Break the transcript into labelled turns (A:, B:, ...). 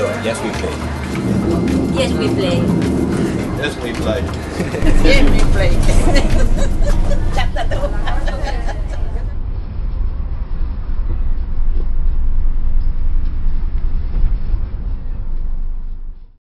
A: So, yes, we play.
B: Yes, we play.
A: Yes, we play.
B: Yes, we play.